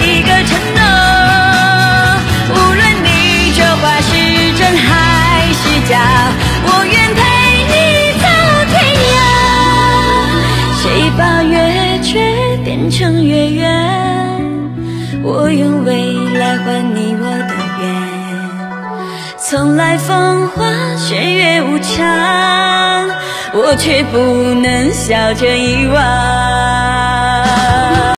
一个承诺，无论你这话是真还是假，我愿陪你到天涯。谁把月缺变成月圆？我用未来换你我的缘。从来风花雪月无常，我却不能笑着遗忘。